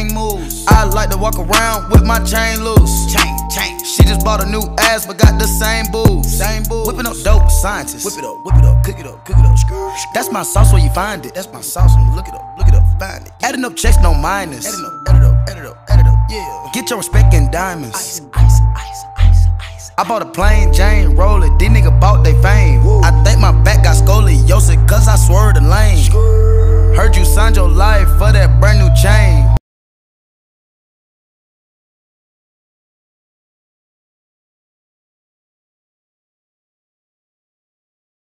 gang moves. I like to walk around with my chain loose. Chain, chain. She just bought a new ass, but got the same boobs. Same boobs. Whipping up dope scientists. Whip it up, whip it up, cook it up, cook it up. Screw. That's my sauce where you find it. That's my sauce. When you look it up, look it up, find it. Adding up checks, no minus. Adding up, add it up, add it up, add it up. Yeah. Get your respect in diamonds. Ice, ice, ice, ice, ice. I bought a plain Jane roller. These niggas bought they fame. Woo. I think my back got scoliosis, cause I swerved the lane. Screw. Heard you signed your life for that brand.